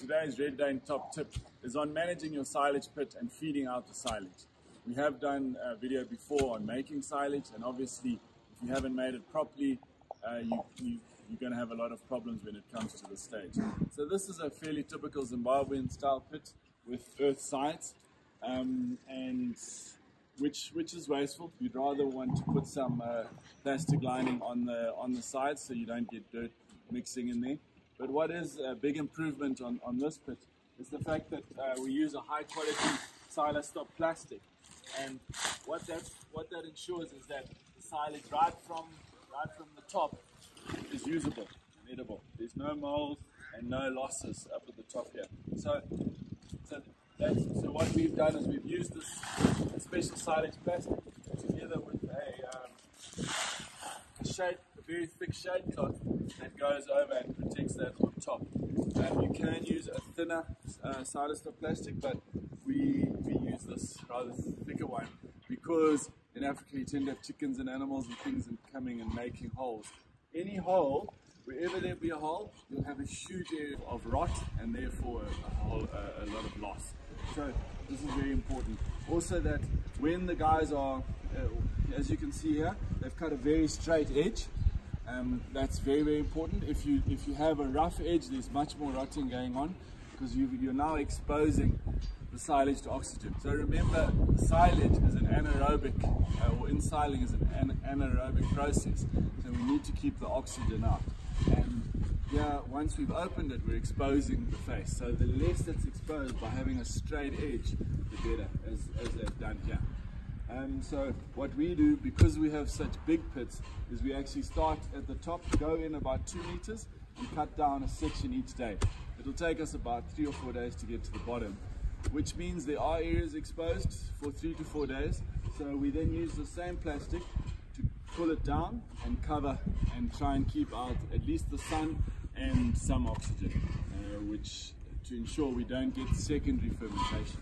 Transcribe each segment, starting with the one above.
today's Red Dane top tip is on managing your silage pit and feeding out the silage. We have done a video before on making silage and obviously if you haven't made it properly, uh, you, you, you're going to have a lot of problems when it comes to the stage. So this is a fairly typical Zimbabwean style pit with earth sides um, and which which is wasteful. You'd rather want to put some uh, plastic lining on the on the sides so you don't get dirt mixing in there. But what is a big improvement on, on this pit is the fact that uh, we use a high quality Silostop plastic. And what that what that ensures is that the silage right from right from the top is usable and edible. There's no mold and no losses up at the top here. So so so what we've done is we've used this special silage plastic together with a, um, a shade, a very thick shade cloth that goes over and protects that on top. Um, you can use a thinner uh, Silostop plastic, but we, we use this rather thicker one because in Africa you tend to have chickens and animals and things and coming and making holes. Any hole wherever there be a hole, you'll have a huge area of rot and therefore a, a, a lot of loss. So this is very important. Also that when the guys are, uh, as you can see here, they've cut a very straight edge. Um, that's very, very important. If you if you have a rough edge, there's much more rotting going on because you, you're now exposing the silage to oxygen. So remember, silage is an anaerobic, uh, or ensiling is an, an anaerobic process. So we need to keep the oxygen out. And yeah, once we've opened it, we're exposing the face. So the less it's exposed by having a straight edge, the better, as, as they've done here. Um, so what we do, because we have such big pits, is we actually start at the top, go in about two meters, and cut down a section each day. It'll take us about three or four days to get to the bottom, which means there are areas exposed for three to four days. So we then use the same plastic to pull it down and cover and try and keep out at least the sun and some oxygen, uh, which to ensure we don't get secondary fermentation.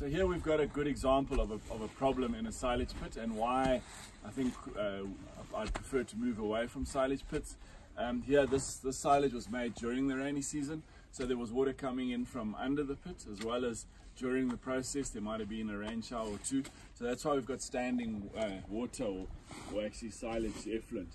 So here we've got a good example of a, of a problem in a silage pit and why I think uh, I'd prefer to move away from silage pits. Um, here this, this silage was made during the rainy season so there was water coming in from under the pit as well as during the process there might have been a rain shower or two so that's why we've got standing uh, water or, or actually silage effluent.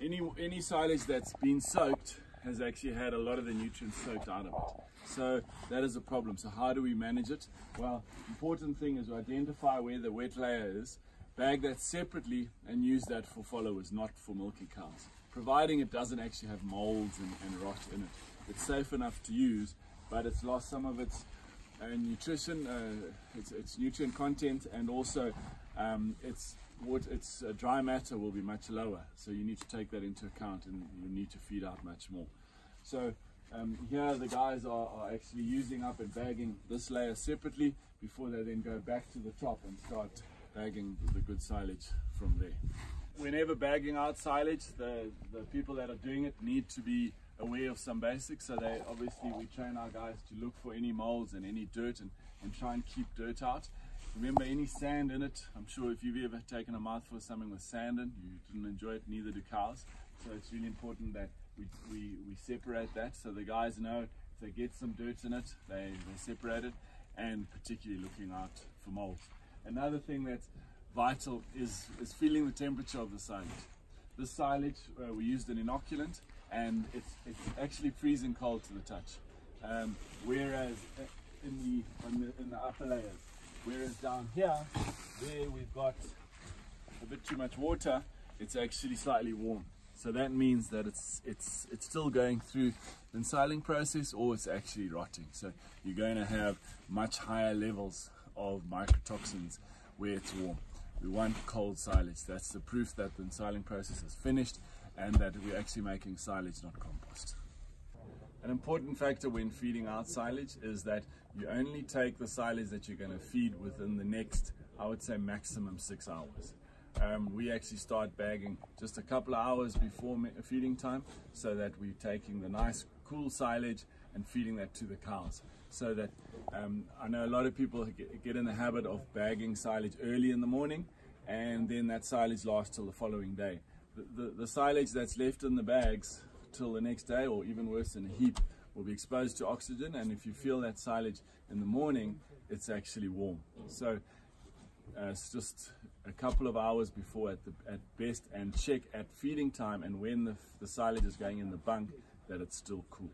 Any, any silage that's been soaked has actually had a lot of the nutrients soaked out of it. So that is a problem. So how do we manage it? Well, important thing is to identify where the wet layer is, bag that separately and use that for followers, not for milky cows. Providing it doesn't actually have molds and, and rot in it. It's safe enough to use, but it's lost some of its uh, nutrition, uh, its, its, nutrient content, and also um, its what its uh, dry matter will be much lower. So you need to take that into account, and you need to feed out much more. So um, here the guys are, are, actually using up and bagging this layer separately before they then go back to the top and start bagging the good silage from there. Whenever bagging out silage, the, the people that are doing it need to be aware of some basics. So they obviously we train our guys to look for any molds and any dirt and, and try and keep dirt out. Remember any sand in it. I'm sure if you've ever taken a mouthful of something with sand in, you didn't enjoy it, neither do cows. So it's really important that we, we, we separate that so the guys know if they get some dirt in it, they, they separate it and particularly looking out for mold. Another thing that's vital is, is feeling the temperature of the silage. This silage, uh, we used an inoculant and it's, it's actually freezing cold to the touch. Um, whereas in the, in the, in the upper layers, whereas down here, there we've got a bit too much water, it's actually slightly warm. So that means that it's it's it's still going through the ensiling process or it's actually rotting. So you're going to have much higher levels of mycotoxins where it's warm. We want cold silage. That's the proof that the ensiling process is finished and that we're actually making silage, not compost. An important factor when feeding out silage is that you only take the silage that you're going to feed within the next, I would say maximum six hours um, we actually start bagging just a couple of hours before feeding time so that we're taking the nice cool silage and feeding that to the cows so that um, I know a lot of people get in the habit of bagging silage early in the morning and then that silage lasts till the following day. The, the, the silage that's left in the bags till the next day or even worse in a heap will be exposed to oxygen, and if you feel that silage in the morning, it's actually warm. So uh, it's just a couple of hours before at, the, at best and check at feeding time and when the, the silage is going in the bunk that it's still cool.